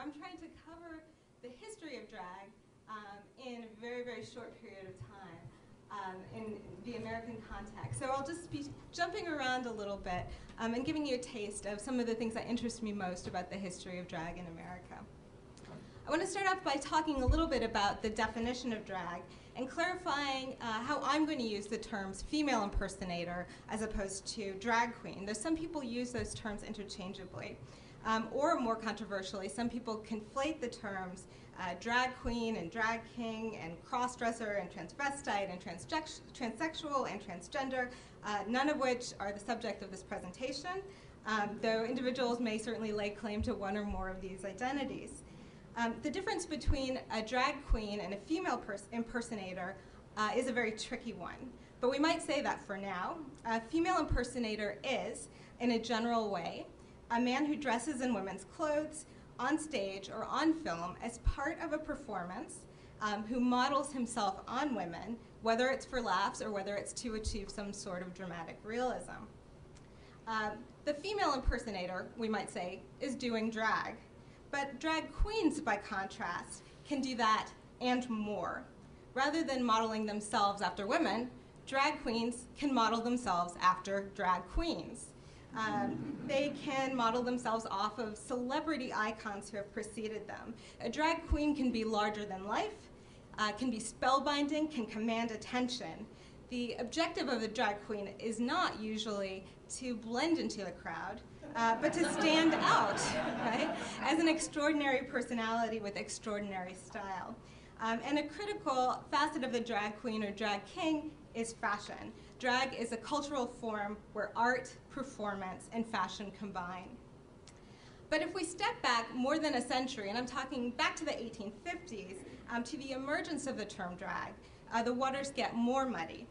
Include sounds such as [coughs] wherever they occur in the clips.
I'm trying to cover the history of drag um, in a very, very short period of time um, in the American context. So I'll just be jumping around a little bit um, and giving you a taste of some of the things that interest me most about the history of drag in America. I want to start off by talking a little bit about the definition of drag and clarifying uh, how I'm going to use the terms female impersonator as opposed to drag queen. Though some people use those terms interchangeably. Um, or more controversially, some people conflate the terms uh, drag queen and drag king and crossdresser and transvestite and transsexual and transgender, uh, none of which are the subject of this presentation, um, though individuals may certainly lay claim to one or more of these identities. Um, the difference between a drag queen and a female impersonator uh, is a very tricky one. But we might say that for now. A female impersonator is, in a general way, a man who dresses in women's clothes on stage or on film as part of a performance um, who models himself on women, whether it's for laughs or whether it's to achieve some sort of dramatic realism. Um, the female impersonator, we might say, is doing drag. But drag queens, by contrast, can do that and more. Rather than modeling themselves after women, drag queens can model themselves after drag queens. Um, they can model themselves off of celebrity icons who have preceded them. A drag queen can be larger than life, uh, can be spellbinding, can command attention. The objective of a drag queen is not usually to blend into the crowd, uh, but to stand out, [laughs] right, as an extraordinary personality with extraordinary style. Um, and a critical facet of the drag queen or drag king is fashion. Drag is a cultural form where art, performance, and fashion combine. But if we step back more than a century, and I'm talking back to the 1850s, um, to the emergence of the term drag, uh, the waters get more muddy.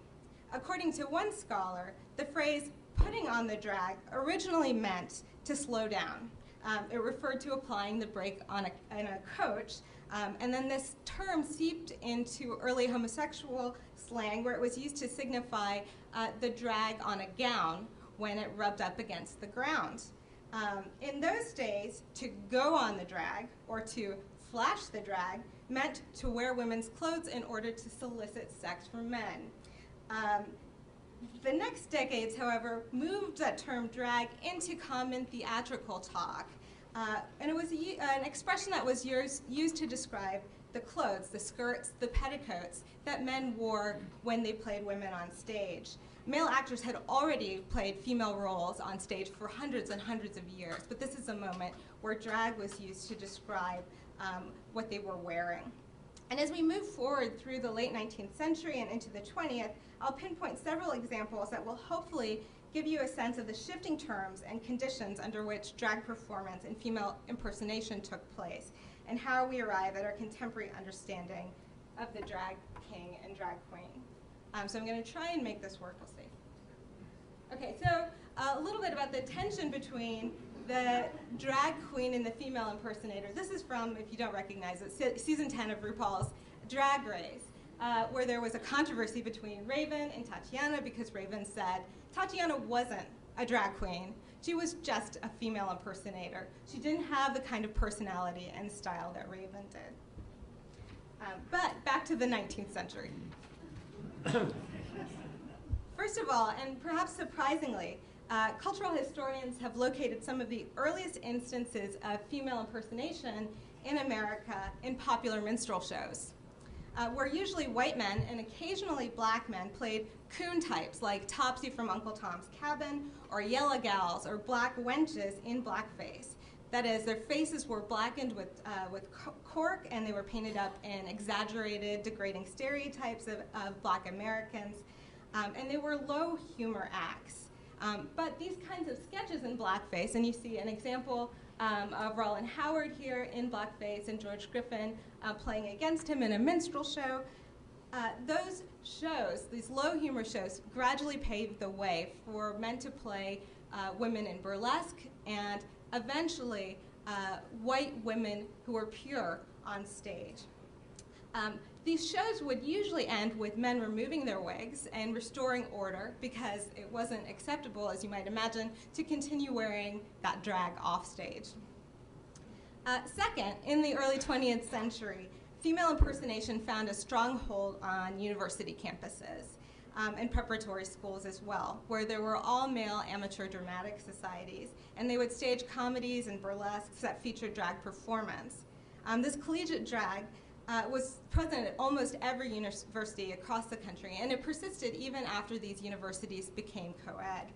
According to one scholar, the phrase putting on the drag originally meant to slow down. Um, it referred to applying the brake on a, in a coach, um, and then this term seeped into early homosexual slang where it was used to signify uh, the drag on a gown when it rubbed up against the ground. Um, in those days, to go on the drag or to flash the drag meant to wear women's clothes in order to solicit sex from men. Um, the next decades, however, moved that term drag into common theatrical talk. Uh, and it was a, an expression that was used, used to describe the clothes, the skirts, the petticoats that men wore when they played women on stage. Male actors had already played female roles on stage for hundreds and hundreds of years, but this is a moment where drag was used to describe um, what they were wearing. And as we move forward through the late 19th century and into the 20th, I'll pinpoint several examples that will hopefully give you a sense of the shifting terms and conditions under which drag performance and female impersonation took place and how we arrive at our contemporary understanding of the drag king and drag queen. Um, so I'm going to try and make this work. We'll see. Okay, so uh, a little bit about the tension between the drag queen and the female impersonator. This is from, if you don't recognize it, season 10 of RuPaul's Drag Race, uh, where there was a controversy between Raven and Tatiana because Raven said Tatiana wasn't a drag queen. She was just a female impersonator. She didn't have the kind of personality and style that Raven did. Um, but back to the 19th century. [coughs] First of all, and perhaps surprisingly, uh, cultural historians have located some of the earliest instances of female impersonation in America in popular minstrel shows, uh, where usually white men and occasionally black men played coon types like Topsy from Uncle Tom's Cabin, or yellow gals, or black wenches in blackface. That is, their faces were blackened with, uh, with cork and they were painted up in exaggerated, degrading stereotypes of, of black Americans. Um, and they were low humor acts. Um, but these kinds of sketches in blackface, and you see an example um, of Rollin Howard here in blackface and George Griffin uh, playing against him in a minstrel show. Uh, those shows, these low humor shows, gradually paved the way for men to play uh, women in burlesque and eventually uh, white women who were pure on stage. Um, these shows would usually end with men removing their wigs and restoring order because it wasn't acceptable, as you might imagine, to continue wearing that drag off stage. Uh, second, in the early 20th century, female impersonation found a stronghold on university campuses um, and preparatory schools as well, where there were all male amateur dramatic societies, and they would stage comedies and burlesques that featured drag performance. Um, this collegiate drag uh, was present at almost every university across the country, and it persisted even after these universities became co ed.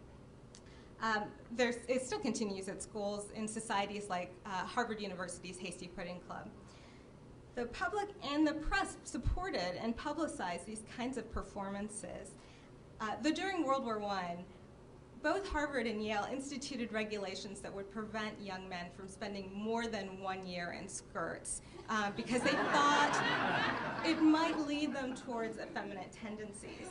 Um, it still continues at schools in societies like uh, Harvard University's Hasty Pudding Club. The public and the press supported and publicized these kinds of performances. Uh, though during World War I, both Harvard and Yale instituted regulations that would prevent young men from spending more than one year in skirts uh, because they thought it might lead them towards effeminate tendencies.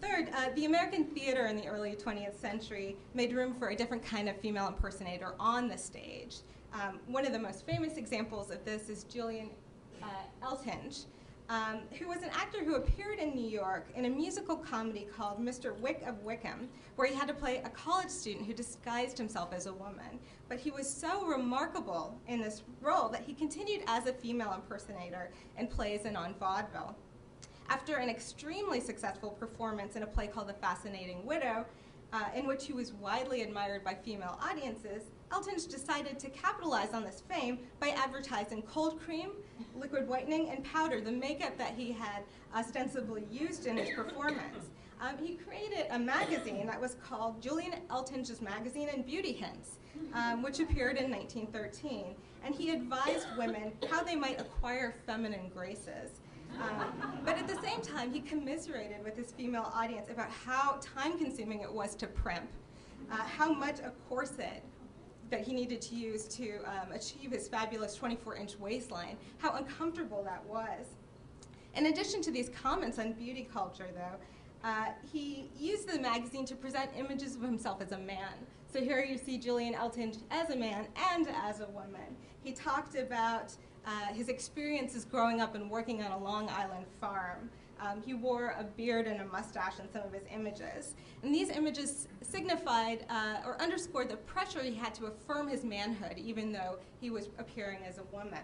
Third, uh, the American theater in the early 20th century made room for a different kind of female impersonator on the stage. Um, one of the most famous examples of this is Julian uh, Eltinge, um, who was an actor who appeared in New York in a musical comedy called Mr. Wick of Wickham, where he had to play a college student who disguised himself as a woman. But he was so remarkable in this role that he continued as a female impersonator in plays and on vaudeville. After an extremely successful performance in a play called The Fascinating Widow, uh, in which he was widely admired by female audiences, Eltinge decided to capitalize on this fame by advertising cold cream, liquid whitening, and powder, the makeup that he had ostensibly used in his performance. Um, he created a magazine that was called Julian Eltinge's Magazine and Beauty Hints, um, which appeared in 1913. And he advised women how they might acquire feminine graces. Um, but at the same time, he commiserated with his female audience about how time consuming it was to primp, uh, how much a corset that he needed to use to um, achieve his fabulous 24 inch waistline, how uncomfortable that was. In addition to these comments on beauty culture, though, uh, he used the magazine to present images of himself as a man. So here you see Julian Eltinge as a man and as a woman. He talked about his experiences growing up and working on a Long Island farm. Um, he wore a beard and a mustache in some of his images. And these images signified uh, or underscored the pressure he had to affirm his manhood, even though he was appearing as a woman.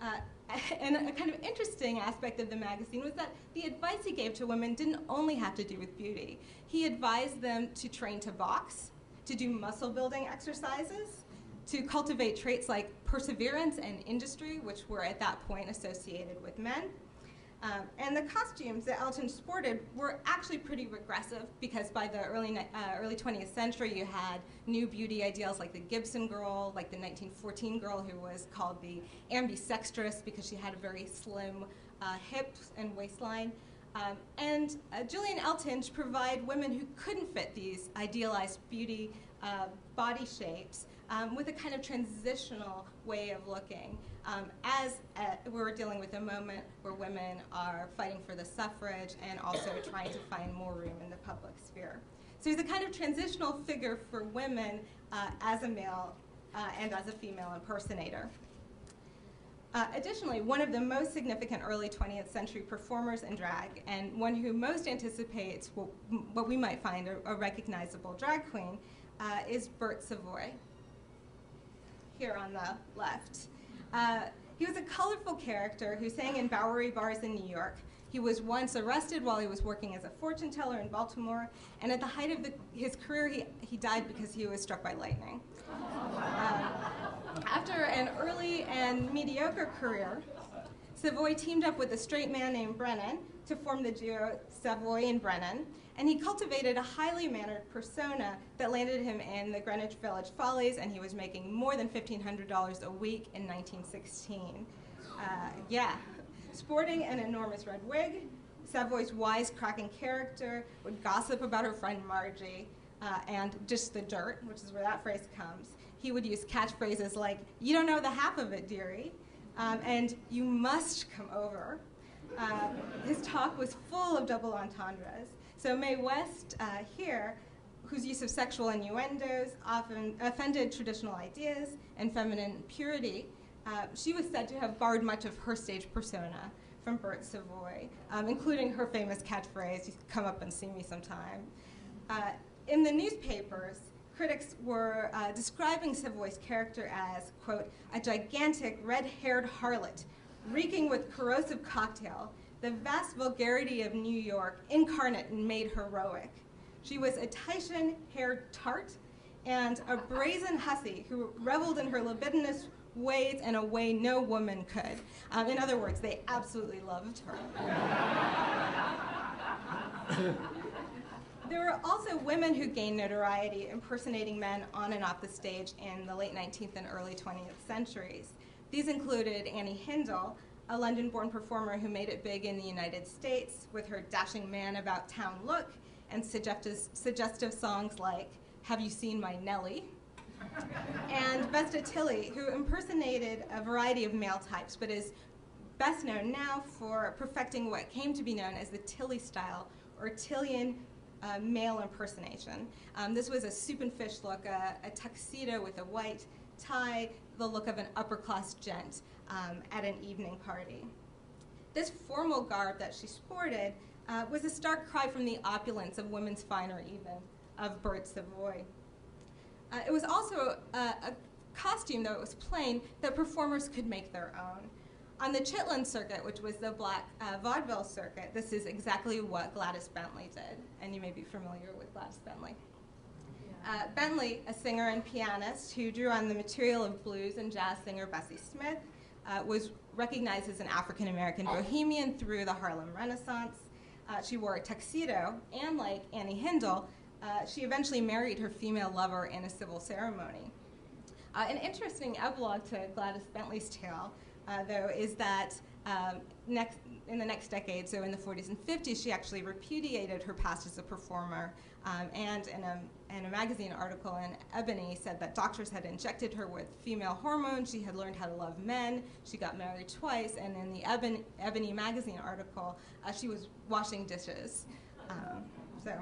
Uh, [laughs] and a kind of interesting aspect of the magazine was that the advice he gave to women didn't only have to do with beauty. He advised them to train to box, to do muscle building exercises, to cultivate traits like perseverance and industry, which were at that point associated with men. Um, and the costumes that Eltinge sported were actually pretty regressive because by the early, uh, early 20th century you had new beauty ideals like the Gibson girl, like the 1914 girl who was called the ambisextress because she had a very slim uh, hips and waistline. Um, and uh, Julian Eltinge provide women who couldn't fit these idealized beauty uh, body shapes um, with a kind of transitional way of looking. Um, as uh, we're dealing with a moment where women are fighting for the suffrage and also trying to find more room in the public sphere. So he's a kind of transitional figure for women uh, as a male uh, and as a female impersonator. Uh, additionally, one of the most significant early 20th century performers in drag, and one who most anticipates what, what we might find a, a recognizable drag queen, uh, is Bert Savoy here on the left. Uh, he was a colorful character who sang in Bowery bars in New York. He was once arrested while he was working as a fortune teller in Baltimore, and at the height of the, his career, he, he died because he was struck by lightning. Uh, after an early and mediocre career, Savoy teamed up with a straight man named Brennan to form the duo Savoy and Brennan, and he cultivated a highly mannered persona that landed him in the Greenwich Village Follies, and he was making more than $1,500 a week in 1916. Uh, yeah, sporting an enormous red wig, Savoy's wisecracking character would gossip about her friend Margie uh, and just the dirt, which is where that phrase comes. He would use catchphrases like, You don't know the half of it, dearie, um, and You must come over. Uh, his talk was full of double entendres. So Mae West uh, here, whose use of sexual innuendos often offended traditional ideas and feminine purity, uh, she was said to have borrowed much of her stage persona from Bert Savoy, um, including her famous catchphrase, come up and see me sometime. Uh, in the newspapers, critics were uh, describing Savoy's character as, quote, a gigantic red haired harlot, reeking with corrosive cocktail, the vast vulgarity of New York incarnate and made heroic. She was a Titian haired tart and a brazen hussy who reveled in her libidinous ways in a way no woman could. Um, in other words, they absolutely loved her. [coughs] there were also women who gained notoriety impersonating men on and off the stage in the late 19th and early 20th centuries. These included Annie Hindle, a London born performer who made it big in the United States with her dashing man about town look and suggestive, suggestive songs like Have You Seen My Nellie? [laughs] and Vesta Tilley, who impersonated a variety of male types, but is best known now for perfecting what came to be known as the Tilley style or Tillian uh, male impersonation. Um, this was a soup and fish look, a, a, tuxedo with a white tie, the look of an upper class gent um, at an evening party. This formal garb that she sported uh, was a stark cry from the opulence of women's finer even, of Bert Savoy. Uh, it was also a, a costume, though it was plain, that performers could make their own. On the Chitlin circuit, which was the black uh, vaudeville circuit, this is exactly what Gladys Bentley did, and you may be familiar with Gladys Bentley. Uh, Bentley, a singer and pianist who drew on the material of blues and jazz singer Bessie Smith, uh, was recognized as an African American bohemian through the Harlem Renaissance. Uh, she wore a tuxedo, and like Annie Hindle, uh, she eventually married her female lover in a civil ceremony. Uh, an interesting epilogue to Gladys Bentley's tale, uh, though, is that um, next, in the next decade, so in the 40s and 50s, she actually repudiated her past as a performer. Um, and in a, in a magazine article in Ebony, said that doctors had injected her with female hormones. She had learned how to love men. She got married twice. And in the Ebony, Ebony magazine article, uh, she was washing dishes. Um, so.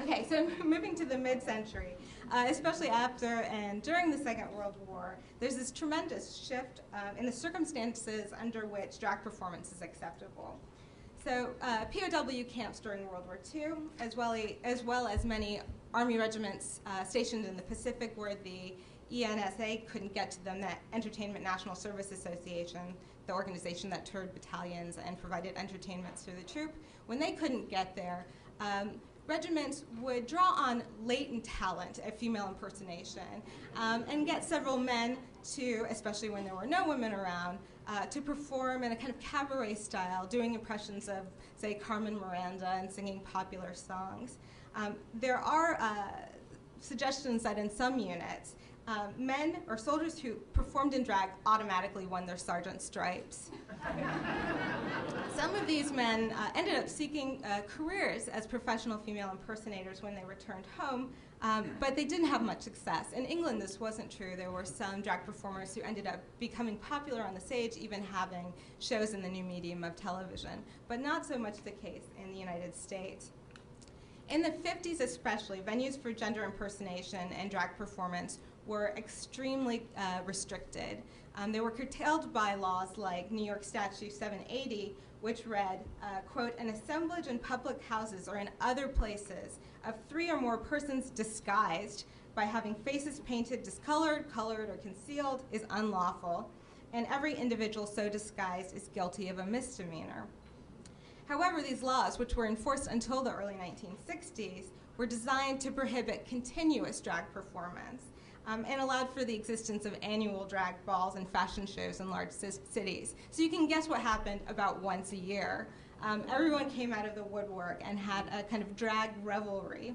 Okay, so [laughs] moving to the mid-century, uh, especially after and during the Second World War, there's this tremendous shift uh, in the circumstances under which drag performance is acceptable. So uh, POW camps during World War II, as well, as, well as many Army regiments uh, stationed in the Pacific where the ENSA couldn't get to them, the Entertainment National Service Association, the organization that toured battalions and provided entertainments to the troop, when they couldn't get there, um, regiments would draw on latent talent at female impersonation um, and get several men to, especially when there were no women around, uh, to perform in a kind of cabaret style, doing impressions of, say, Carmen Miranda and singing popular songs. Um, there are uh, suggestions that in some units, um, men or soldiers who performed in drag automatically won their sergeant stripes. Some of these men uh, ended up seeking uh, careers as professional female impersonators when they returned home, um, but they didn't have much success. In England, this wasn't true. There were some drag performers who ended up becoming popular on the stage, even having shows in the new medium of television, but not so much the case in the United States. In the 50s, especially, venues for gender impersonation and drag performance were extremely uh, restricted. Um, they were curtailed by laws like New York Statute 780, which read, uh, quote, an assemblage in public houses or in other places of three or more persons disguised by having faces painted, discolored, colored, or concealed is unlawful, and every individual so disguised is guilty of a misdemeanor. However, these laws, which were enforced until the early 1960s, were designed to prohibit continuous drag performance um, and allowed for the existence of annual drag balls and fashion shows in large cities. So you can guess what happened about once a year. Um, everyone came out of the woodwork and had a kind of drag revelry.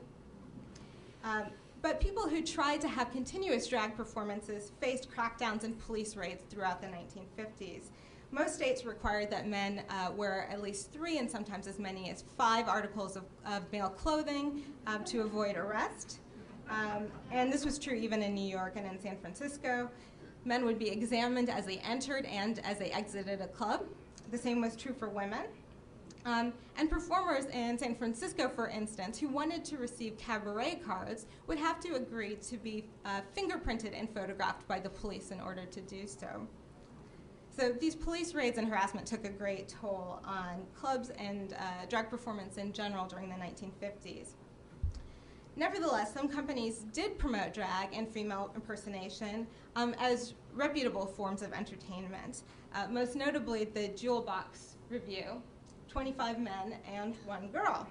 Um, but people who tried to have continuous drag performances faced crackdowns and police raids throughout the 1950s. Most states required that men uh, wear at least three and sometimes as many as five articles of, of male clothing um, to avoid arrest. Um, and this was true even in New York and in San Francisco. Men would be examined as they entered and as they exited a club. The same was true for women. Um, and performers in San Francisco, for instance, who wanted to receive cabaret cards would have to agree to be uh, fingerprinted and photographed by the police in order to do so. So these police raids and harassment took a great toll on clubs and uh, drag performance in general during the 1950s. Nevertheless, some companies did promote drag and female impersonation um, as reputable forms of entertainment, uh, most notably the Jewel Box Revue, 25 men and one girl,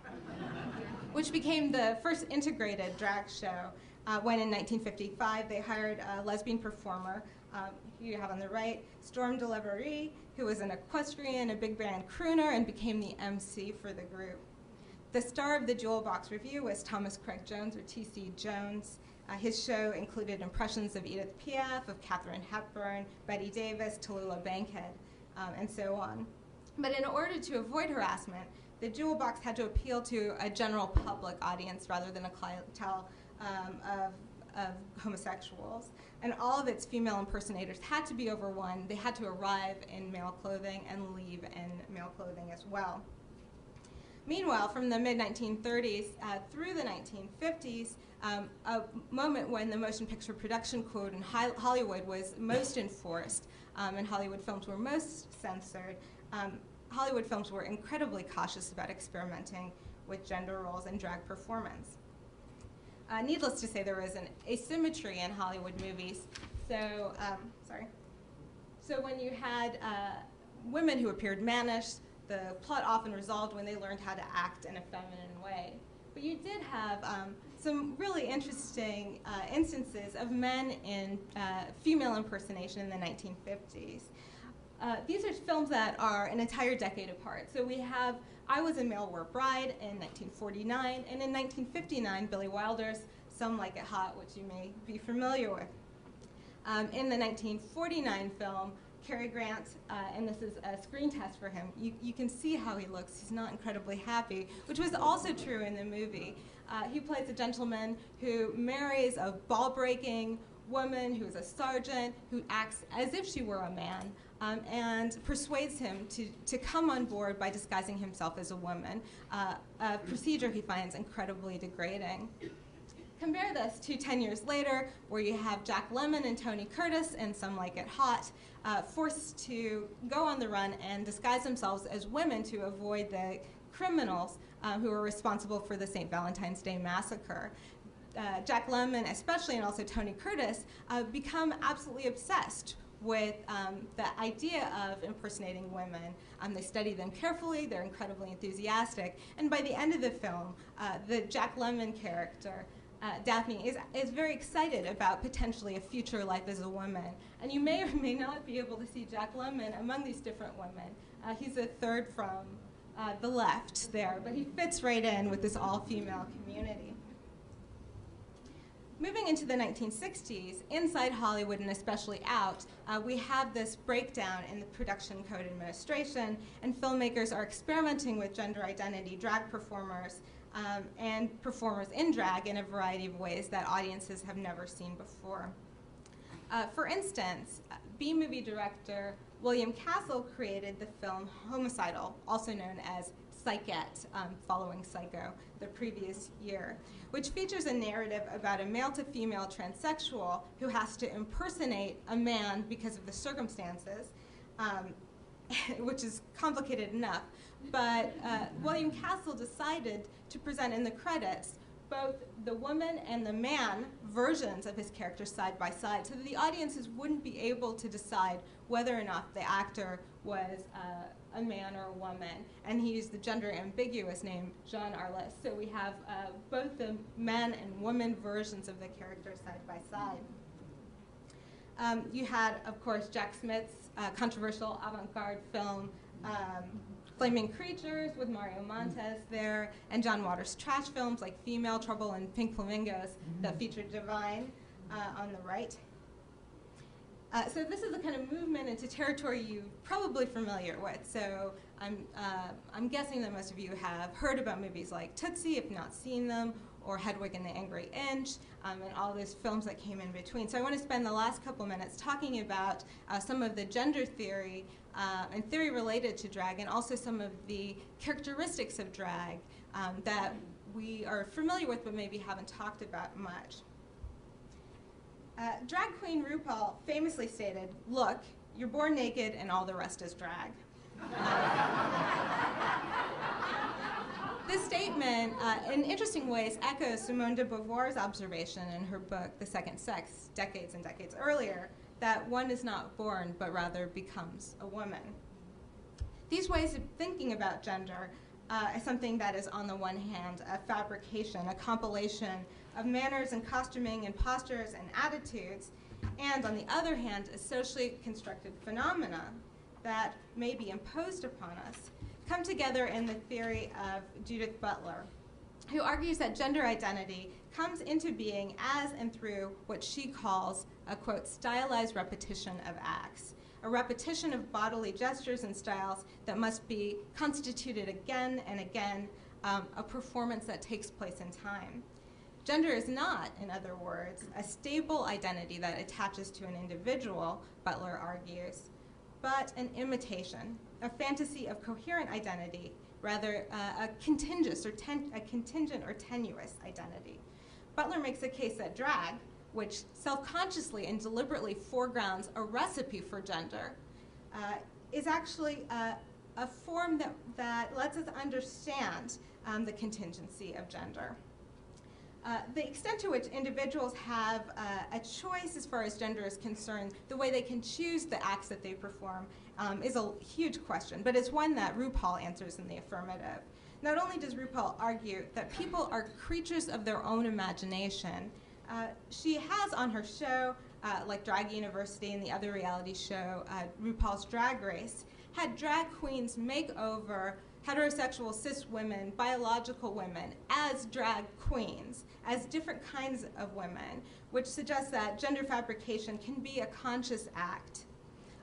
which became the first integrated drag show uh, when in 1955 they hired a lesbian performer, um, you have on the right, Storm DeLarverie, who was an equestrian, a big band crooner, and became the MC for the group. The star of the Jewel Box Revue was Thomas Craig Jones, or T.C. Jones. Uh, his show included impressions of Edith Piaf, of Katharine Hepburn, Bette Davis, Tallulah Bankhead, um, and so on. But in order to avoid harassment, the Jewel Box had to appeal to a general public audience rather than a clientele um, of, of homosexuals. And all of its female impersonators had to be over one. They had to arrive in male clothing and leave in male clothing as well. Meanwhile, from the mid 1930s uh, through the 1950s, um, a moment when the motion picture production code in Hollywood was most enforced um, and Hollywood films were most censored, um, Hollywood films were incredibly cautious about experimenting with gender roles and drag performance. Uh, needless to say, there was an asymmetry in Hollywood movies. So, um, sorry. So when you had uh, women who appeared mannish, the plot often resolved when they learned how to act in a feminine way. But you did have um, some really interesting uh, instances of men in uh, female impersonation in the 1950s. Uh, these are films that are an entire decade apart. So we have I Was a Male War Bride in 1949, and in 1959, Billy Wilder's Some Like It Hot, which you may be familiar with. Um, in the 1949 film, Cary Grant, uh, and this is a screen test for him, you, you can see how he looks. He's not incredibly happy, which was also true in the movie. Uh, he plays a gentleman who marries a ball breaking woman who's a sergeant who acts as if she were a man um, and persuades him to, to come on board by disguising himself as a woman, uh, a procedure he finds incredibly degrading. Compare this to 10 years later, where you have Jack Lemmon and Tony Curtis and Some Like It Hot, uh, forced to go on the run and disguise themselves as women to avoid the criminals um, who were responsible for the St. Valentine's Day massacre. Uh, Jack Lemmon, especially, and also Tony Curtis, uh, become absolutely obsessed with um, the idea of impersonating women. Um, they study them carefully, they're incredibly enthusiastic, and by the end of the film, uh, the Jack Lemmon character, uh, Daphne, is, is very excited about potentially a future life as a woman. And you may or may not be able to see Jack Lemmon among these different women. Uh, he's a third from uh, the left there, but he fits right in with this all female community. Moving into the 1960s, inside Hollywood and especially out, uh, we have this breakdown in the production code administration, and filmmakers are experimenting with gender identity drag performers um, and performers in drag in a variety of ways that audiences have never seen before. Uh, for instance, B movie director William Castle created the film Homicidal, also known as Psychette, um, following Psycho, the previous year, which features a narrative about a male to female transsexual who has to impersonate a man because of the circumstances, um, [laughs] which is complicated enough. But uh, William Castle decided to present in the credits both the woman and the man versions of his character side by side so that the audiences wouldn't be able to decide whether or not the actor was uh, a man or a woman, and he used the gender ambiguous name Jean Arless. So we have uh, both the men and women versions of the character side by side. Um, you had, of course, Jack Smith's uh, controversial avant-garde film, um, Flaming Creatures with Mario Montez there, and John Waters' trash films like Female Trouble and Pink Flamingos that featured Divine uh, on the right. Uh, so this is a kind of movement into territory you're probably familiar with. So I'm, uh, I'm guessing that most of you have heard about movies like Tootsie, if not seen them, or Hedwig and the Angry Inch, um, and all those films that came in between. So I want to spend the last couple minutes talking about uh, some of the gender theory uh, and theory related to drag, and also some of the characteristics of drag um, that we are familiar with but maybe haven't talked about much. Uh, drag queen RuPaul famously stated, look, you're born naked and all the rest is drag. this statement, uh, in interesting ways, echoes Simone de Beauvoir's observation in her book, The Second Sex, decades and decades earlier, that one is not born, but rather becomes a woman. These ways of thinking about gender uh, is something that is, on the one hand, a fabrication, a compilation of manners and costuming and postures and attitudes, and on the other hand, a socially constructed phenomena that may be imposed upon us come together in the theory of Judith Butler, who argues that gender identity comes into being as and through what she calls a quote, stylized repetition of acts, a repetition of bodily gestures and styles that must be constituted again and again, um, a performance that takes place in time. Gender is not, in other words, a stable identity that attaches to an individual, Butler argues, but an imitation, a fantasy of coherent identity, rather uh, a contingent or ten- a contingent or tenuous identity. Butler makes a case that drag, which self-consciously and deliberately foregrounds a recipe for gender, uh, is actually a, a, form that, that lets us understand um, the contingency of gender. Uh, the extent to which individuals have uh, a choice as far as gender is concerned, the way they can choose the acts that they perform, um, is a huge question, but it's one that RuPaul answers in the affirmative. Not only does RuPaul argue that people are creatures of their own imagination, uh, she has on her show, uh, like Drag University and the other reality show, uh, RuPaul's Drag Race, had drag queens make over heterosexual cis women, biological women, as drag queens, as different kinds of women, which suggests that gender fabrication can be a conscious act.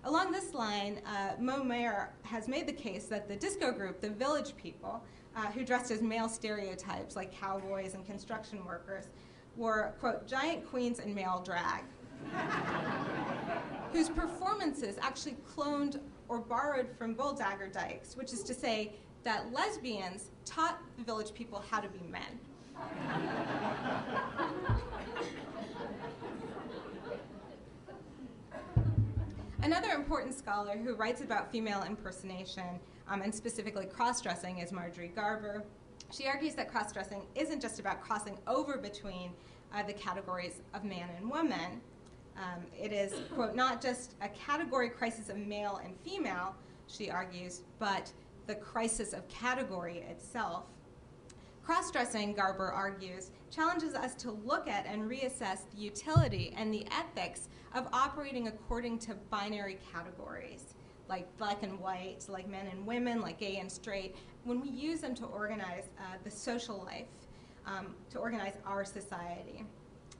Along this line, uh, Moe Meyer has made the case that the disco group, the Village People, uh, who dressed as male stereotypes like cowboys and construction workers, were, quote, giant queens in male drag, whose performances actually cloned or borrowed from Bull Dagger Dykes, which is to say that lesbians taught the village people how to be men. Another important scholar who writes about female impersonation, um, and specifically cross dressing, is Marjorie Garber. She argues that cross dressing isn't just about crossing over between uh, the categories of man and woman. Um, it is, quote, not just a category crisis of male and female, she argues, but the crisis of category itself. Cross dressing, Garber argues, challenges us to look at and reassess the utility and the ethics of operating according to binary categories, like black and white, like men and women, like gay and straight, when we use them to organize uh, the social life, um, to organize our society.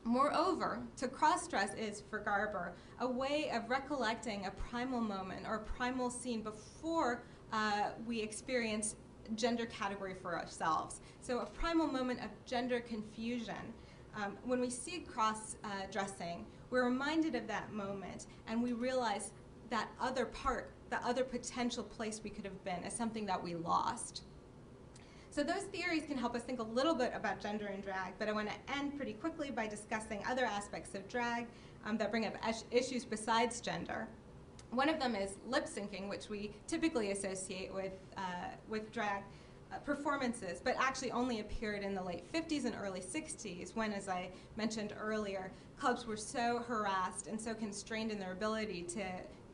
Moreover, to cross dress is, for Garber, a way of recollecting a primal moment or a primal scene before uh, we experience gender category for ourselves. So a primal moment of gender confusion. Um, when we see cross uh, dressing, we're reminded of that moment and we realize that other part, the other potential place we could have been is something that we lost. So those theories can help us think a little bit about gender and drag, but I want to end pretty quickly by discussing other aspects of drag um, that bring up issues besides gender. One of them is lip syncing, which we typically associate with, uh, with drag uh, performances, but actually only appeared in the late 50s and early 60s when, as I mentioned earlier, clubs were so harassed and so constrained in their ability to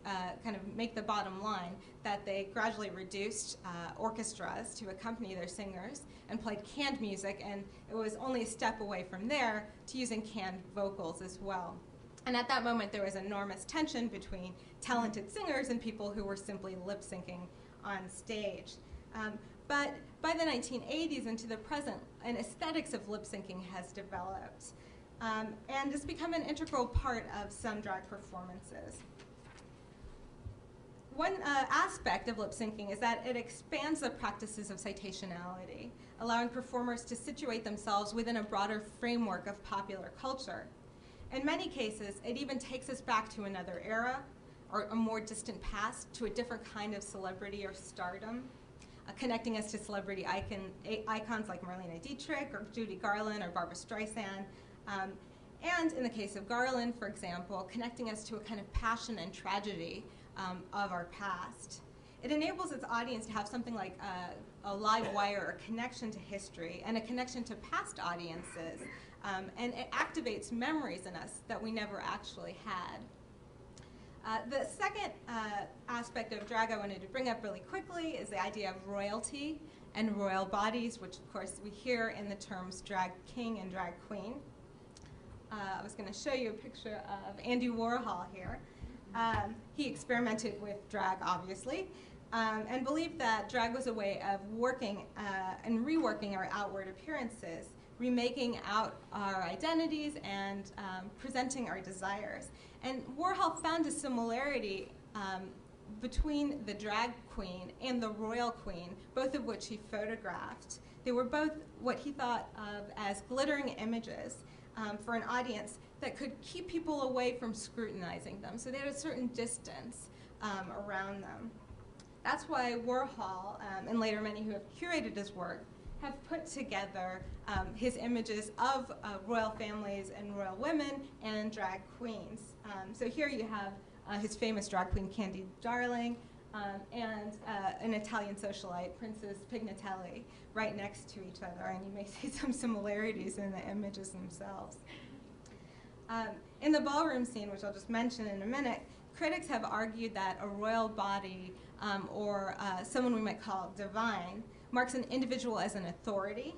uh, kind of make the bottom line that they gradually reduced uh, orchestras to accompany their singers and played canned music, and it was only a step away from there to using canned vocals as well. And at that moment, there was enormous tension between talented singers and people who were simply lip syncing on stage. Um, but by the 1980s and to the present, an aesthetics of lip syncing has developed um, and has become an integral part of some drag performances. One uh, aspect of lip syncing is that it expands the practices of citationality, allowing performers to situate themselves within a broader framework of popular culture. In many cases, it even takes us back to another era or a more distant past to a different kind of celebrity or stardom, uh, connecting us to celebrity icon, icons like Marlene Dietrich or Judy Garland or Barbra Streisand. Um, and in the case of Garland, for example, connecting us to a kind of passion and tragedy um, of our past. It enables its audience to have something like uh, a live wire, a connection to history, and a connection to past audiences. Um, and it activates memories in us that we never actually had. Uh, the second uh, aspect of drag I wanted to bring up really quickly is the idea of royalty and royal bodies, which of course we hear in the terms drag king and drag queen. Uh, I was going to show you a picture of Andy Warhol here. Um, he experimented with drag, obviously, um, and believed that drag was a way of working uh, and reworking our outward appearances, remaking out our identities, and um, presenting our desires. And Warhol found a similarity um, between the drag queen and the royal queen, both of which he photographed. They were both what he thought of as glittering images um, for an audience that could keep people away from scrutinizing them. So they had a certain distance um, around them. That's why Warhol, um, and later many who have curated his work, have put together um, his images of uh, royal families and royal women and drag queens. Um, so here you have uh, his famous drag queen Candy Darling, um, and uh, an Italian socialite, Princess Pignatelli, right next to each other, and you may [laughs] see some similarities in the images themselves. Um, in the ballroom scene, which I'll just mention in a minute, critics have argued that a royal body, um, or uh, someone we might call divine, marks an individual as an authority,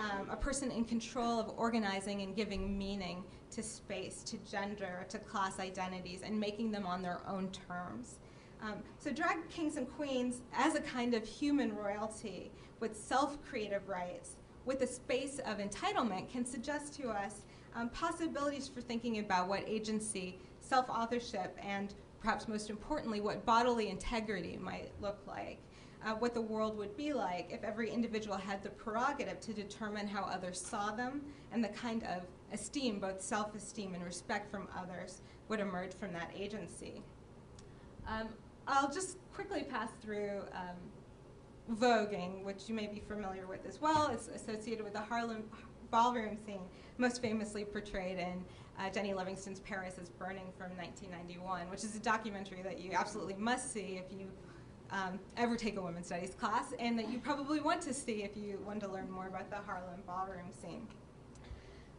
um, a person in control of organizing and giving meaning to space, to gender, to class identities, and making them on their own terms. Um, so, drag kings and queens, as a kind of human royalty with self creative rights, with a space of entitlement, can suggest to us um, possibilities for thinking about what agency, self authorship, and perhaps most importantly, what bodily integrity might look like. Uh, what the world would be like if every individual had the prerogative to determine how others saw them and the kind of esteem, both self esteem and respect from others, would emerge from that agency. Um, I'll just quickly pass through um, voguing, which you may be familiar with as well. It's associated with the Harlem ballroom scene, most famously portrayed in uh, Jennie Livingston's Paris is Burning from 1991, which is a documentary that you absolutely must see if you um, ever take a women's studies class, and that you probably want to see if you want to learn more about the Harlem ballroom scene.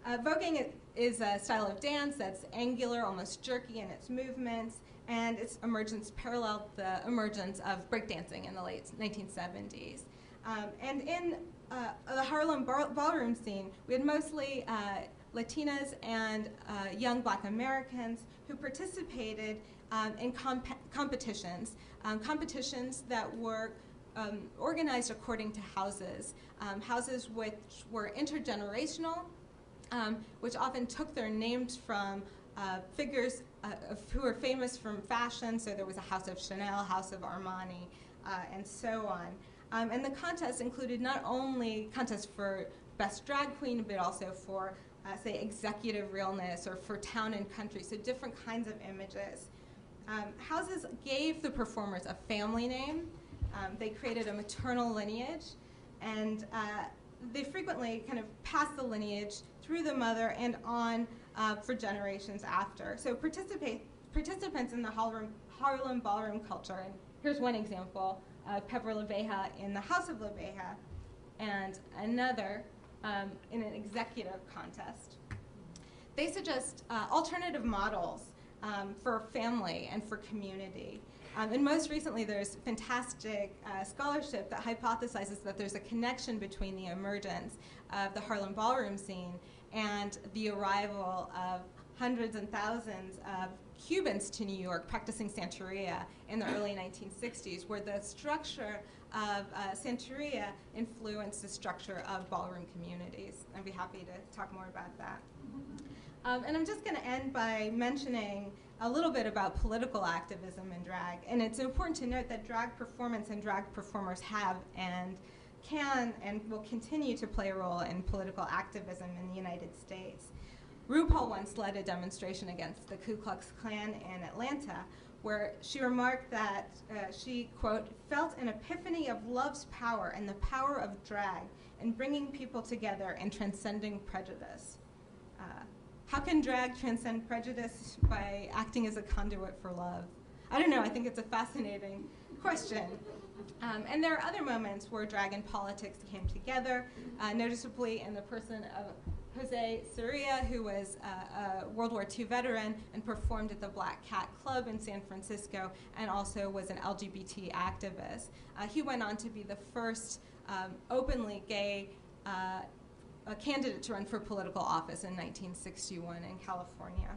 Uh, voguing is a style of dance that's angular, almost jerky in its movements, and its emergence paralleled the emergence of breakdancing in the late 1970s. Um, and in uh, the Harlem ballroom scene, we had mostly uh, Latinas and uh, young black Americans who participated um, in comp- competitions, um, competitions that were um, organized according to houses, um, houses which were intergenerational um, which often took their names from uh, figures uh, who were famous from fashion. So there was a House of Chanel, House of Armani, uh, and so on. Um, and the contest included not only contests for best drag queen, but also for, uh, say, executive realness or for town and country. So different kinds of images. Um, houses gave the performers a family name. Um, they created a maternal lineage, and uh, they frequently kind of passed the lineage through the mother and on uh, for generations after. So participants in the Harlem, Harlem ballroom culture, and here's one example, uh, Pepper LaBeija in the House of LaBeija, and another um, in an executive contest. They suggest uh, alternative models um, for family and for community. Um, and most recently, there's fantastic uh, scholarship that hypothesizes that there's a connection between the emergence of the Harlem ballroom scene and the arrival of hundreds and thousands of Cubans to New York practicing Santeria in the early 1960s, where the structure of uh, Santeria influenced the structure of ballroom communities. I'd be happy to talk more about that. Um, and I'm just going to end by mentioning a little bit about political activism in drag. And it's important to note that drag performance and drag performers have and can and will continue to play a role in political activism in the United States. RuPaul once led a demonstration against the Ku Klux Klan in Atlanta, where she remarked that uh, she, quote, felt an epiphany of love's power and the power of drag in bringing people together and transcending prejudice. Uh, how can drag transcend prejudice by acting as a conduit for love? I don't know, I think it's a fascinating question. Um, and there are other moments where drag and politics came together, uh, noticeably in the person of Jose Sarria, who was uh, a World War II veteran and performed at the Black Cat Club in San Francisco and also was an LGBT activist. Uh, he went on to be the first um, openly gay uh, candidate to run for political office in 1961 in California.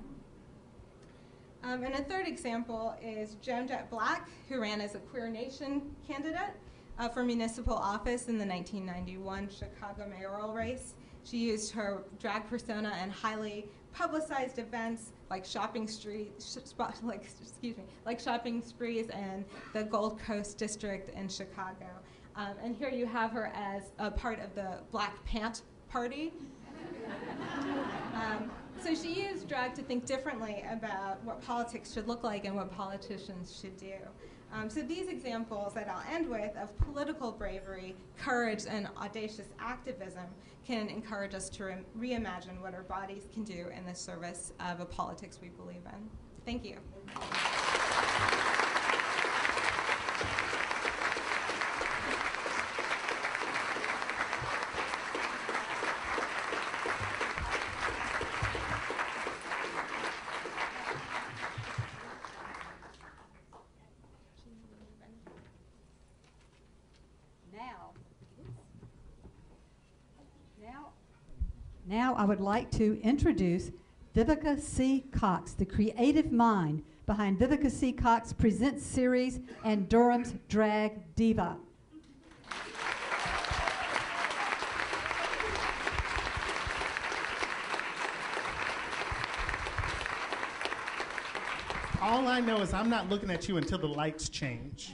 Um, and a third example is Joan Jett Black, who ran as a Queer Nation candidate uh, for municipal office in the 1991 Chicago mayoral race. She used her drag persona in highly publicized events like shopping street, [laughs] like excuse me, like shopping sprees and the Gold Coast district in Chicago. Um, and here you have her as a part of the Black Panther Party. um, so she used drag to think differently about what politics should look like and what politicians should do. Um, so these examples that I'll end with of political bravery, courage, and audacious activism can encourage us to re reimagine what our bodies can do in the service of a politics we believe in. Thank you. Now I would like to introduce Vivica C. Coxx, the creative mind behind Vivica C. Coxx Presents Series and Durham's Drag Diva. All I know is I'm not looking at you until the lights change.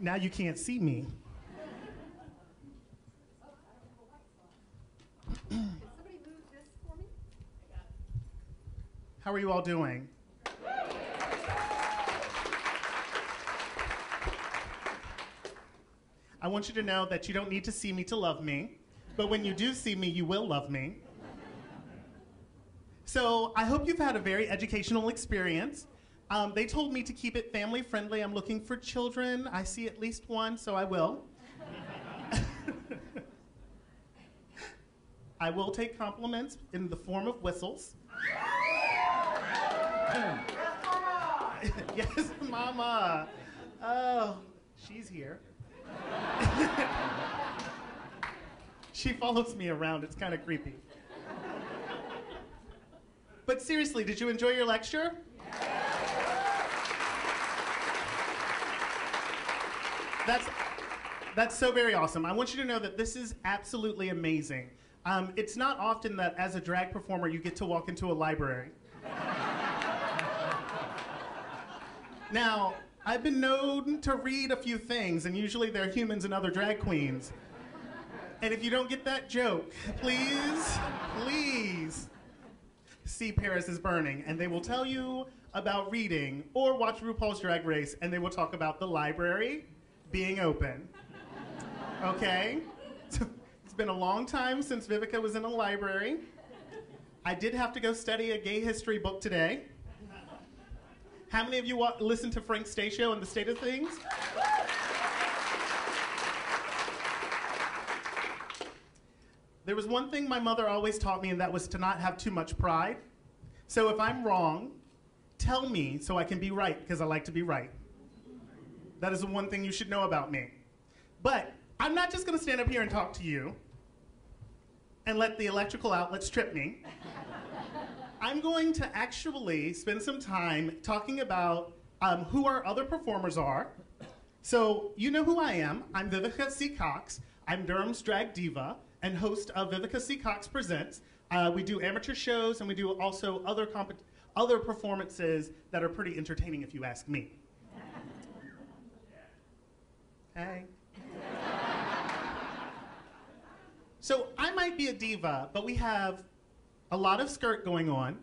Now you can't see me. How are you all doing? I want you to know that you don't need to see me to love me, but when you do see me, you will love me. So I hope you've had a very educational experience. Um, they told me to keep it family friendly. I'm looking for children. I see at least one, so I will. [laughs] I will take compliments in the form of whistles. [laughs] yes, Mama. Oh, she's here. [laughs] she follows me around. It's kind of creepy. But seriously, did you enjoy your lecture? that's that's so very awesome. I want you to know that this is absolutely amazing. Um, it's not often that as a drag performer you get to walk into a library. [laughs] now, I've been known to read a few things, and usually they're humans and other drag queens. And if you don't get that joke, please, please see Paris is Burning, and they will tell you about reading, or watch RuPaul's Drag Race, and they will talk about the library being open. Okay? [laughs] it's been a long time since Vivica was in a library. I did have to go study a gay history book today. How many of you wa- listen to Frank Stasio and the State of Things? There was one thing my mother always taught me, and that was to not have too much pride. So if I'm wrong, tell me so I can be right, because I like to be right. That is the one thing you should know about me. But I'm not just gonna stand up here and talk to you and let the electrical outlets trip me. I'm going to actually spend some time talking about um, who our other performers are. So, you know who I am. I'm Vivica C. Coxx. I'm Durham's drag diva and host of Vivica C. Coxx Presents. Uh, we do amateur shows and we do also other, other performances that are pretty entertaining, if you ask me. Hey. So I might be a diva, but we have a lot of skirt going on.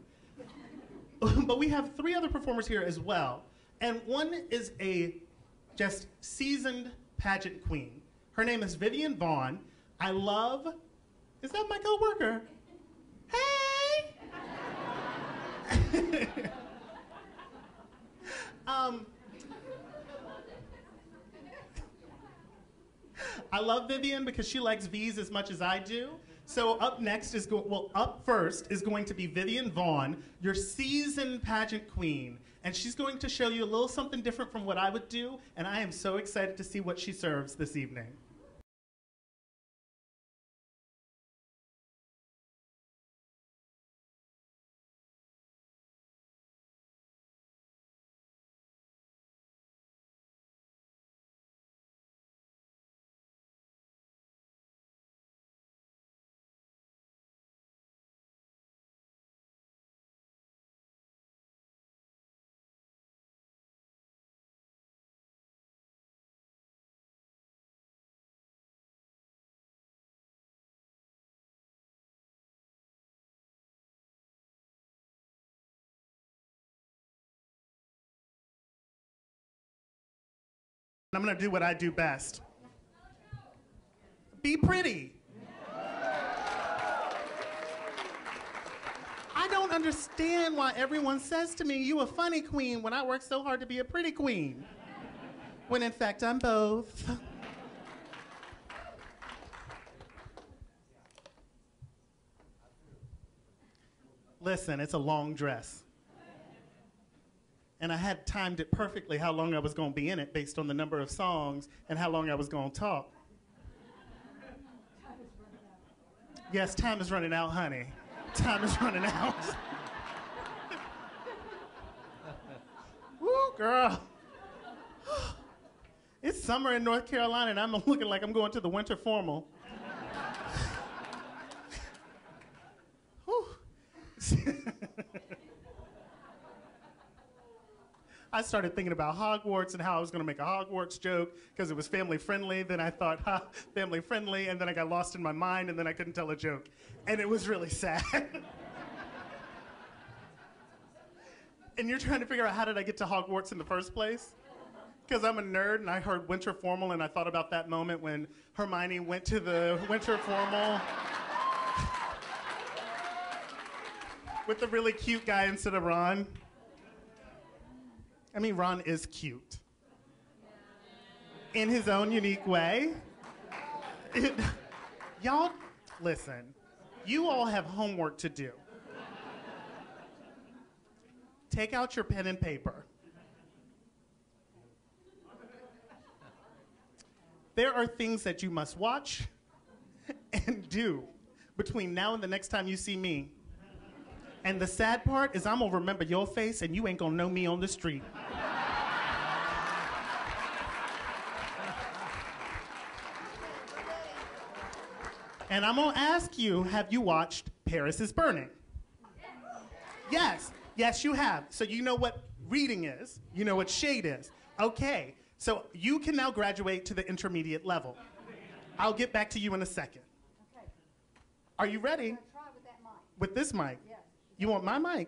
[laughs] but we have three other performers here as well. And one is a just seasoned pageant queen. Her name is Vivian Vaughn. I love, is that my coworker? Hey! [laughs] um, I love Vivian because she likes V's as much as I do. So up next is go- well, up first is going to be Vivian Vaughn, your seasoned pageant queen, and she's going to show you a little something different from what I would do, and I am so excited to see what she serves this evening. I'm going to do what I do best. Be pretty. I don't understand why everyone says to me, you a funny queen, when I work so hard to be a pretty queen. When in fact, I'm both. Listen, it's a long dress. And I had timed it perfectly how long I was going to be in it based on the number of songs and how long I was going to talk. Yes, time is running out, honey. Time is running out. [laughs] Woo, girl. It's summer in North Carolina, and I'm [laughs] looking like I'm going to the winter formal. [laughs] I started thinking about Hogwarts and how I was going to make a Hogwarts joke because it was family friendly. Then I thought, ha, family friendly. And then I got lost in my mind and then I couldn't tell a joke. And it was really sad. [laughs] and you're trying to figure out how did I get to Hogwarts in the first place? Because I'm a nerd and I heard winter formal and I thought about that moment when Hermione went to the winter formal [laughs] with the really cute guy instead of Ron. I mean, Ron is cute in his own unique way. It, y'all, listen, you all have homework to do. Take out your pen and paper. There are things that you must watch and do between now and the next time you see me. And the sad part is I'm gonna remember your face and you ain't gonna know me on the street. and I'm gonna ask you, have you watched Paris is Burning? Yes, yes, you have. So you know what reading is, you know what shade is. Okay, so you can now graduate to the intermediate level. I'll get back to you in a second. Okay. Are you ready Try with that mic. with this mic? Yes. You want my mic?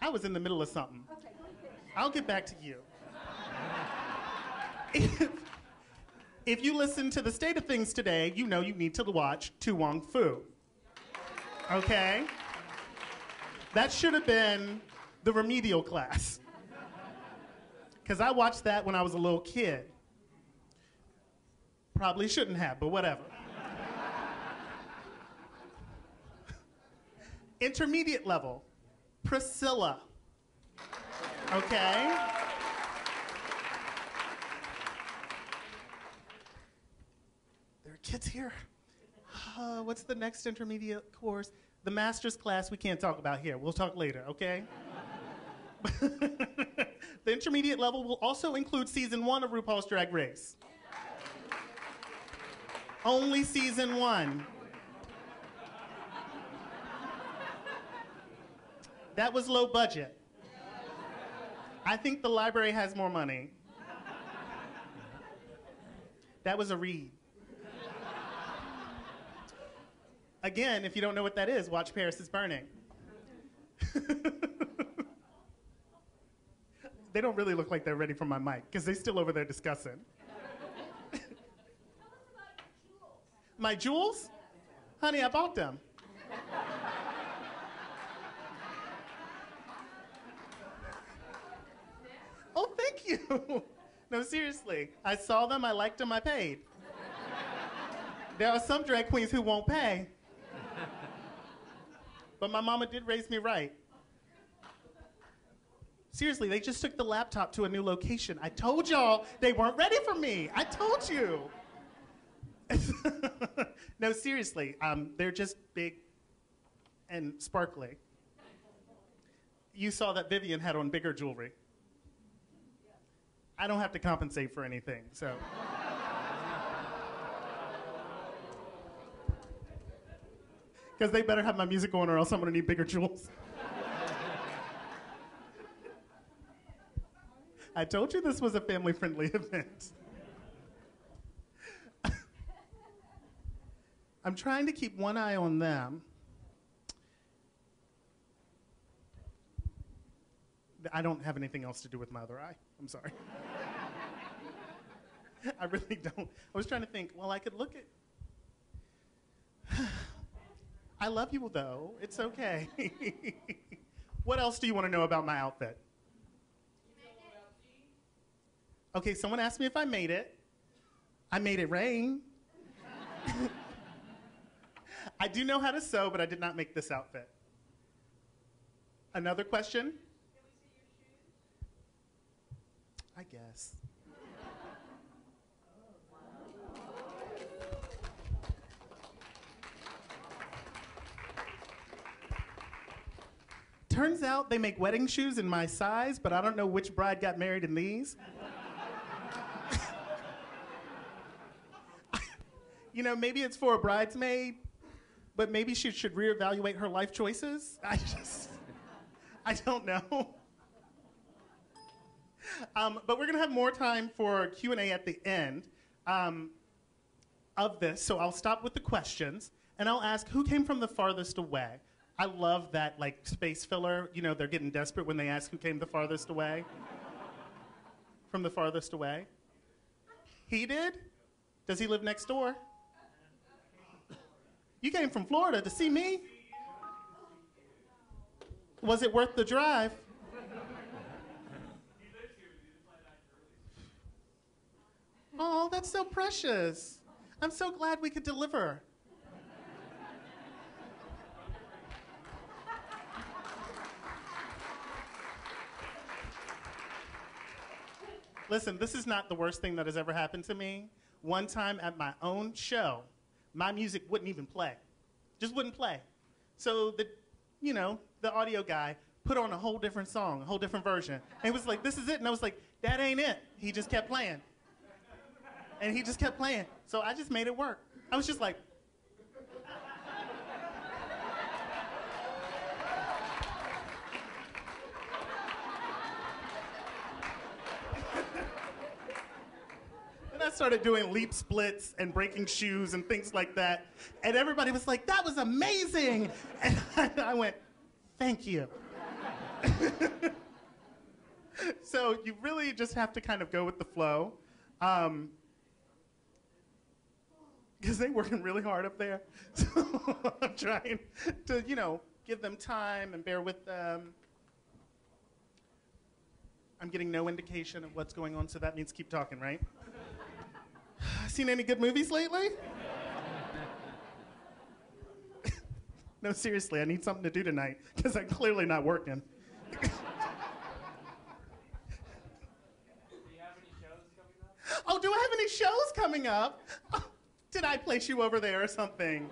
I was in the middle of something. I'll get back to you. if, if you listen to the state of things today, you know you need to watch To Wong Foo. Okay? That should have been the remedial class. Because I watched that when I was a little kid. Probably shouldn't have, but whatever. Intermediate level, Priscilla. Okay? There are kids here. Uh, what's the next intermediate course? The master's class we can't talk about here. We'll talk later, okay? [laughs] the intermediate level will also include season one of RuPaul's Drag Race. Only season one. That was low budget. I think the library has more money. That was a read. Again, if you don't know what that is, watch Paris is Burning. [laughs] they don't really look like they're ready for my mic because they're still over there discussing. [laughs] my jewels? Honey, I bought them. [laughs] no, seriously. I saw them, I liked them, I paid. there are some drag queens who won't pay. But my mama did raise me right. Seriously, they just took the laptop to a new location. I told y'all they weren't ready for me. I told you. [laughs] no, seriously, um, they're just big and sparkly. You saw that Vivian had on bigger jewelry. I don't have to compensate for anything, so. Because they better have my music on, or else I'm gonna need bigger jewels. I told you this was a family friendly [laughs] event. I'm trying to keep one eye on them. I don't have anything else to do with my other eye. I'm sorry. [laughs] I really don't. I was trying to think, well, I could look at. [sighs] I love you though. It's okay. [laughs] what else do you want to know about my outfit? Okay, someone asked me if I made it. I made it rain. [laughs] I do know how to sew, but I did not make this outfit. Another question? I guess. Turns out they make wedding shoes in my size, but I don't know which bride got married in these. [laughs] you know, maybe it's for a bridesmaid, but maybe she should reevaluate her life choices. I just, I don't know. Um, but we're gonna have more time for Q and A at the end um, of this, so I'll stop with the questions and I'll ask who came from the farthest away. I love that like space filler. You know, they're getting desperate when they ask who came the farthest away. [laughs] from the farthest away. He did. Does he live next door? You came from Florida to see me? Was it worth the drive? Oh, that's so precious. I'm so glad we could deliver. Listen, this is not the worst thing that has ever happened to me. One time at my own show, my music wouldn't even play. Just wouldn't play. So the, you know, the audio guy put on a whole different song, a whole different version. And he was like, this is it. And I was like, that ain't it. He just kept playing. And he just kept playing. So I just made it work. I was just like, [laughs] And I started doing leap splits and breaking shoes and things like that. And everybody was like, that was amazing. [laughs] And I went, thank you. [laughs] so you really just have to kind of go with the flow. Um, because they're working really hard up there. [laughs] So I'm trying to, you know, give them time and bear with them. I'm getting no indication of what's going on, so that means keep talking, right? [sighs] Seen any good movies lately? [laughs] no, seriously, I need something to do tonight because I'm clearly not working. [laughs] Oh, do I have any shows coming up? Did I place you over there or something?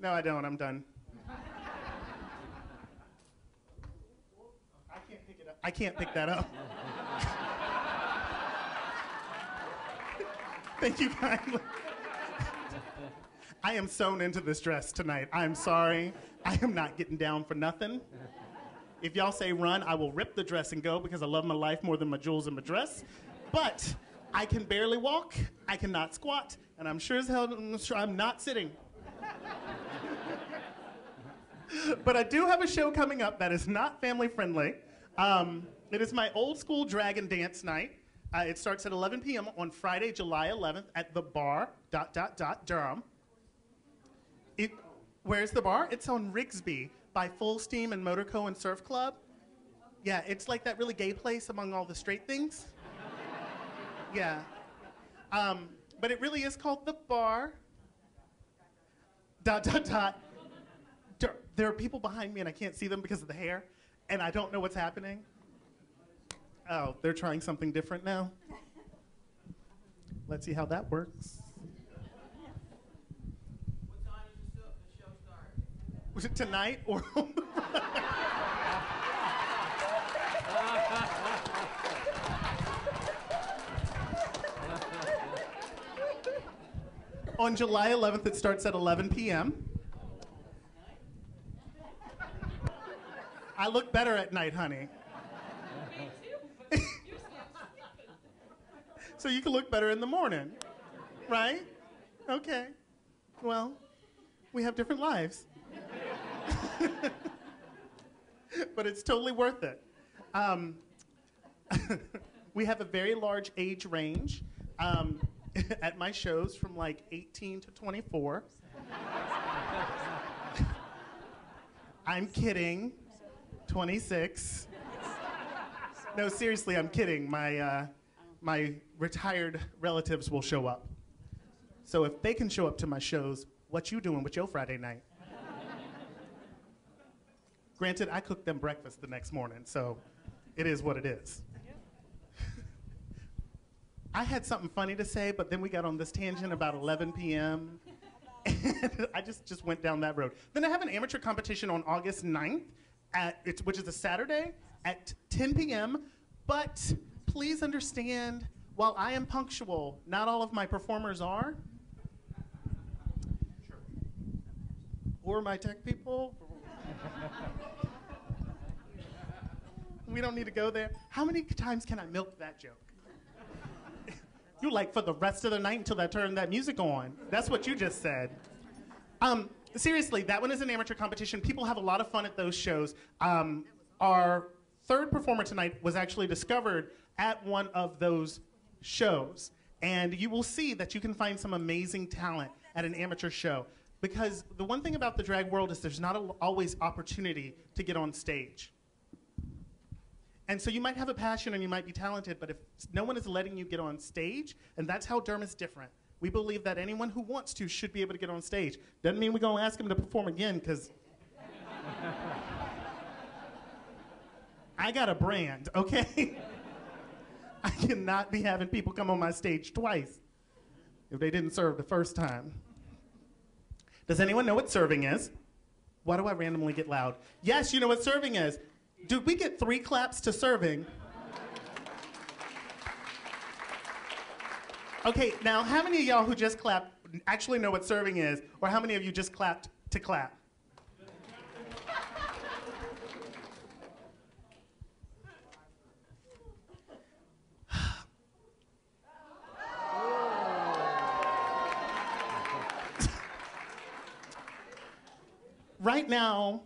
No, I don't. I'm done. I can't pick it up. I can't pick that up. Thank you kindly. I am sewn into this dress tonight. I'm sorry. I am not getting down for nothing. If y'all say run, I will rip the dress and go because I love my life more than my jewels and my dress. But I can barely walk, I cannot squat, and I'm sure as hell I'm sure I'm not sitting. but I do have a show coming up that is not family friendly. Um, it is my old school dragon dance night. Uh, it starts at 11 p.m. on Friday, July 11th at the bar, dot, dot, dot, Durham. It, where's the bar? It's on Rigsbee by Fullsteam and Motorco and Surf Club. Yeah, it's like that really gay place among all the straight things. yeah. Um, but it really is called the bar. Dot, dot, dot. There, are people behind me and I can't see them because of the hair, and I don't know what's happening. Oh, they're trying something different now. Let's see how that works. What time the show start? Was [laughs] it tonight or? [laughs] [laughs] On July 11th, it starts at 11 p.m. I look better at night, honey. [laughs] So you can look better in the morning, right? Okay. Well, we have different lives. [laughs] but it's totally worth it. Um, [laughs] we have a very large age range um, [laughs] at my shows from like 18 to 24. [laughs] I'm kidding. 26. No, seriously, I'm kidding. My, uh, my retired relatives will show up. So if they can show up to my shows, what you doing with your Friday night? Granted, I cooked them breakfast the next morning, so it is what it is. I had something funny to say, but then we got on this tangent about 11 p.m. And [laughs] I just, just went down that road. Then I have an amateur competition on August 9th, at, which is a Saturday at 10 p.m. But please understand, while I am punctual, not all of my performers are. Or my tech people. [laughs] we don't need to go there. How many times can I milk that joke? You like for the rest of the night until I turn that music on. That's what you just said. Um, seriously, that one is an amateur competition. People have a lot of fun at those shows. Um, our third performer tonight was actually discovered at one of those shows. And you will see that you can find some amazing talent at an amateur show. Because the one thing about the drag world is there's not always opportunity to get on stage. And so you might have a passion and you might be talented, but if no one is letting you get on stage, and that's how Durham is different. We believe that anyone who wants to should be able to get on stage. Doesn't mean we're going to ask them to perform again, because I got a brand, okay? [laughs] I cannot be having people come on my stage twice if they didn't serve the first time. Does anyone know what serving is? Why do I randomly get loud? Yes, you know what serving is. Dude, we get three claps to serving. Okay, now how many of y'all who just clapped actually know what serving is, or how many of you just clapped to clap? [sighs] right now,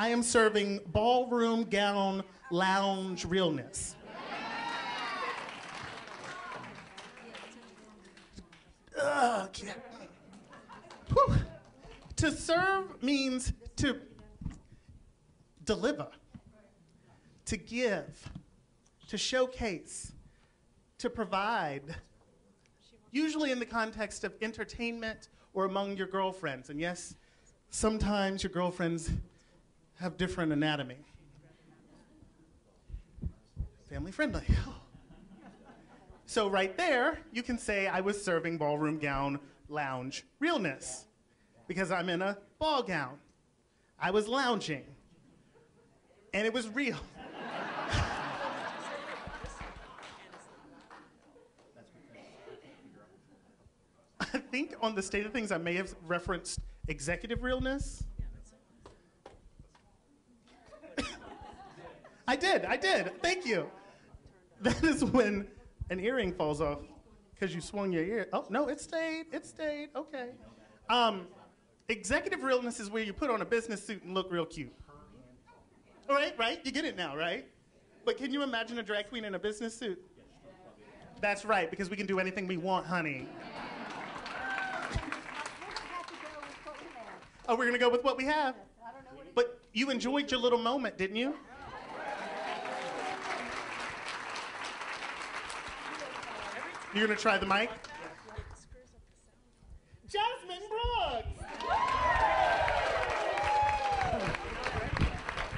I am serving ballroom gown lounge realness. Ugh, To serve means to deliver, to give, to showcase, to provide, usually in the context of entertainment or among your girlfriends. And yes, sometimes your girlfriends have different anatomy. Family friendly. [laughs] So, right there, you can say I was serving ballroom gown lounge realness because I'm in a ball gown. I was lounging, and it was real. [laughs] I think on the state of things, I may have referenced executive realness. I did, I did. Thank you. That is when an earring falls off because you swung your ear. Oh, no, it stayed. It stayed. Okay. Um, executive realness is where you put on a business suit and look real cute. All right, right? You get it now, right? But can you imagine a drag queen in a business suit? That's right, because we can do anything we want, honey. Oh, we're gonna go with what we have. But you enjoyed your little moment, didn't you? You're gonna try the mic? Jazmine Brooks!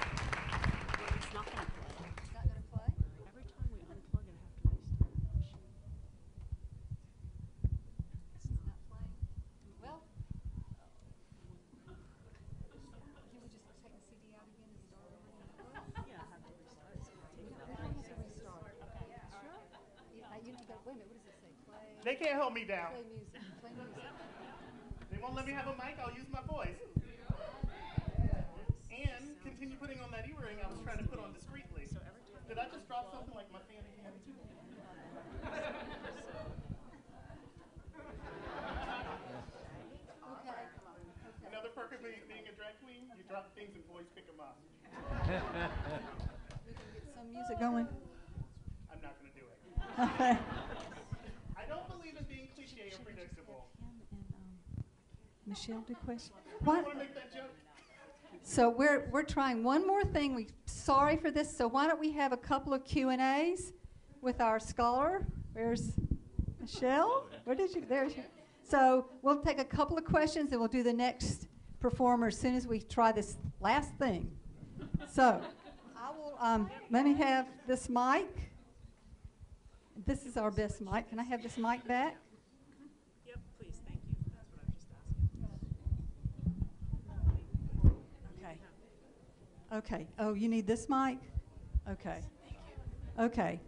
It's not gonna play. Every time we unplug it, I have to restart the machine. Well, can we just take the CD out again and start over? Yeah, I have to restart it, so it'll take We it don't out. have to restart. Sure? Yeah, you know, but wait a minute, what does it say? Play, They can't hold me down. play music, play music. They won't let me have a mic, I'll use my voice. And continue putting on that earring I was trying to put on discreetly. Did I just drop something like my fanny candy? Okay, come on, okay. Another perk of being, being a drag queen, you drop things and boys pick them up. We can get some music going. I'm not gonna do it. Okay. I don't believe in being cliche or predictable. Question? What? So we're, we're trying one more thing. We, sorry for this. So why don't we have a couple of Q and A's with our scholar? Where's Michelle? Where did you, there's you. So we'll take a couple of questions and we'll do the next performer as soon as we try this last thing. So I will, um, let me have this mic. This is our best mic. Can I have this mic back? Yep, please, thank you. That's what I was just asking. Okay. Okay. Oh, you need this mic? Okay. Okay.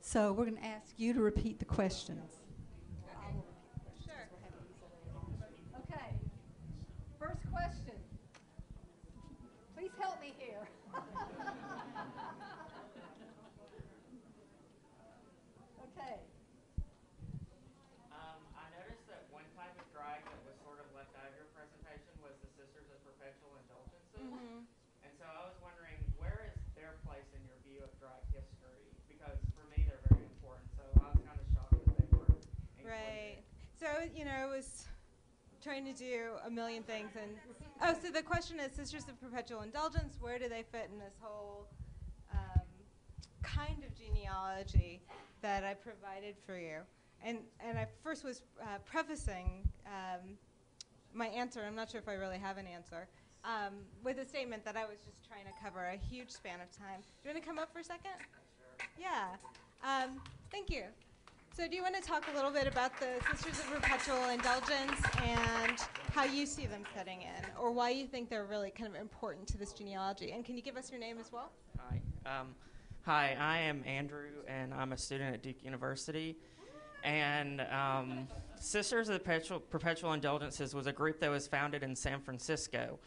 So we're going to ask you to repeat the questions. Sure. Okay. First question. Please help me here. okay. Um, I noticed that one type of drag that was sort of left out of your presentation was the Sisters of Perpetual Indulgences. Mm-hmm. And so I was wondering, where is their place in your view of drag history? Because for me, they're very important. So I was kind of shocked that they were included. Right. You know, I was trying to do a million things. And oh, so the question is Sisters of Perpetual Indulgence, where do they fit in this whole um, kind of genealogy that I provided for you? And, and I first was uh, prefacing um, my answer, I'm not sure if I really have an answer, um, with a statement that I was just trying to cover a huge span of time. Do you want to come up for a second? Yeah. Um, thank you. So, do you want to talk a little bit about the Sisters of Perpetual Indulgence and how you see them fitting in, or why you think they're really kind of important to this genealogy? And can you give us your name as well? Hi. Um, hi, I am Andrew, and I'm a student at Duke University. And um, Sisters of the Perpetual, Perpetual Indulgences was a group that was founded in San Francisco.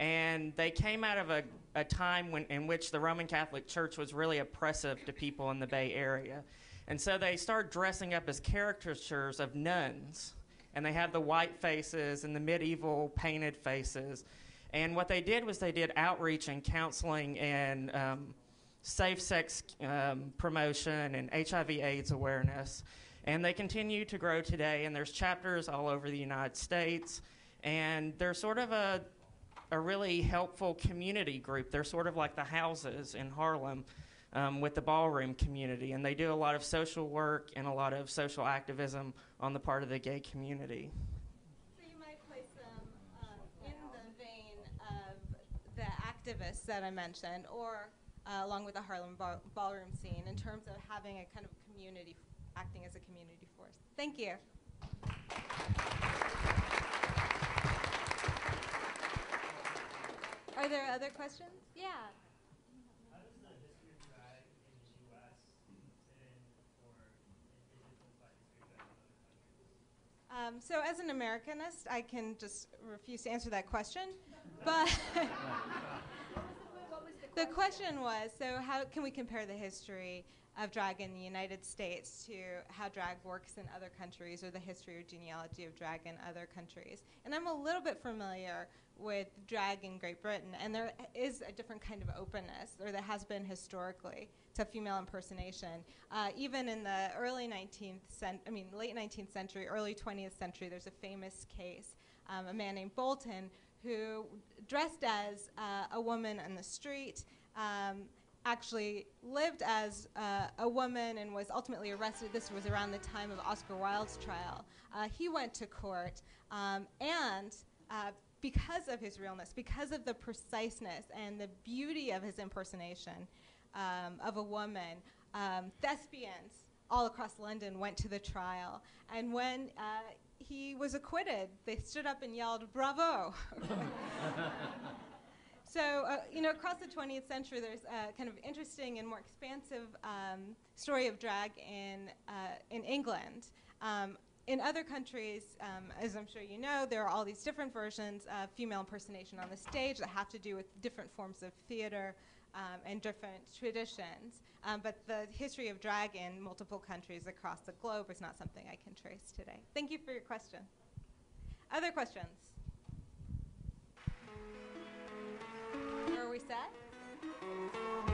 And they came out of a, a time when, in which the Roman Catholic Church was really oppressive to people in the Bay Area. And so they start dressing up as caricatures of nuns. And they have the white faces and the medieval painted faces. And what they did was they did outreach and counseling and um, safe sex um, promotion and HIV/AIDS awareness. And they continue to grow today. And there's chapters all over the United States. And they're sort of a, a really helpful community group. They're sort of like the houses in Harlem um, with the ballroom community. And they do a lot of social work and a lot of social activism on the part of the gay community. So you might place them um, in the vein of the activists that I mentioned, or uh, along with the Harlem ball- ballroom scene, in terms of having a kind of community, acting as a community force. Thank you. Are there other questions? Yeah. How does the history of drag in the U.S. fit in for indigenous black history drag in other countries? Um, so, as an Americanist, I can just refuse to answer that question. But [laughs] [laughs] the question was so, how can we compare the history of drag in the United States to how drag works in other countries or the history or genealogy of drag in other countries? And I'm a little bit familiar with drag in Great Britain, and there is a different kind of openness, or there has been historically, to female impersonation. Uh, even in the early 19th century, I mean, late 19th century, early 20th century, there's a famous case, um, a man named Boulton, who dressed as uh, a woman on the street. Um, actually lived as uh, a woman and was ultimately arrested. This was around the time of Oscar Wilde's trial. Uh, he went to court, um, and uh, because of his realness, because of the preciseness and the beauty of his impersonation um, of a woman, um, thespians all across London went to the trial. And when uh, he was acquitted, they stood up and yelled, Bravo! [laughs] [laughs] So, uh, you know, across the 20th century, there's a kind of interesting and more expansive um, story of drag in, uh, in England. Um, in other countries, um, as I'm sure you know, there are all these different versions of female impersonation on the stage that have to do with different forms of theater um, and different traditions. Um, but the history of drag in multiple countries across the globe is not something I can trace today. Thank you for your question. Other questions? Are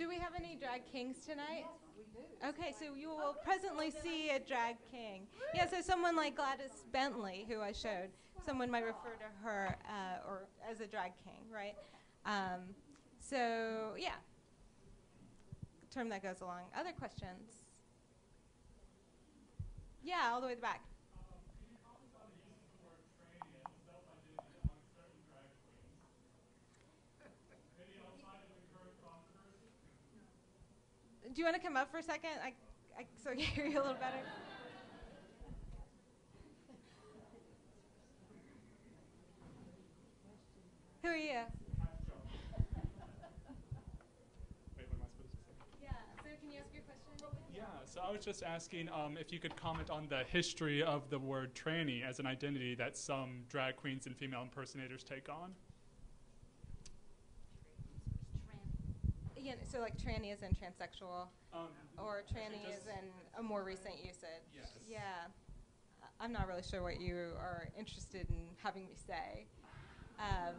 Do we have any drag kings tonight? we do. Okay, so you will presently see a drag king. Yeah, so someone like Gladys Bentley, who I showed, someone might refer to her uh, or as a drag king, right? Um, so yeah, term that goes along. Other questions? Yeah, all the way to the back. Do you want to come up for a second? I, I so I can hear you a little better. Who are you? Wait, what am I supposed to say? Yeah. So can you ask your question? Yeah, so I was just asking um, if you could comment on the history of the word tranny as an identity that some drag queens and female impersonators take on. Yeah. So like tranny is in transsexual, Um, or is in a more recent usage. Yes. Yeah. I'm not really sure what you are interested in having me say. Um,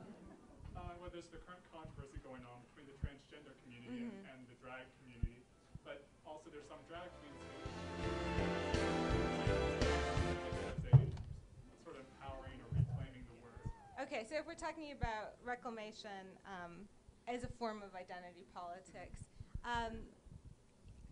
Uh, well, there's the current controversy going on between the transgender community Mhm. and, and the drag community, but also there's some drag queens who sort of empowering or reclaiming the word. Okay, so if we're talking about reclamation um, as a form of identity politics, um,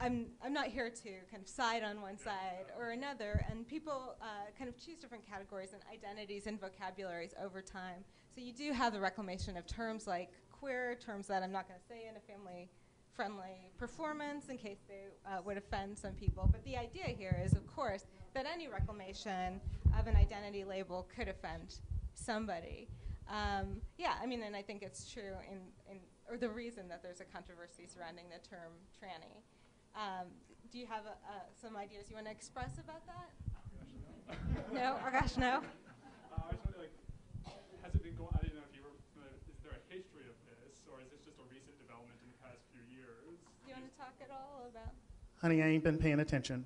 I'm, I'm not here to kind of side on one side or another, and people uh, kind of choose different categories and identities and vocabularies over time. So you do have the reclamation of terms like queer, terms that I'm not going to say in a family friendly performance in case they uh, would offend some people. But the idea here is, of course, that any reclamation of an identity label could offend somebody. Um, yeah, I mean, and I think it's true in, in, or the reason that there's a controversy surrounding the term tranny. Um, do you have uh, uh, some ideas you want to express about that? no? Oh gosh, no? [laughs] Uh, I was wondering, like, has it been going? I didn't know if you were. familiar- Is there a history of this, or is this just a recent development in the past few years? Do you want to talk at all about? Honey, I ain't been paying attention.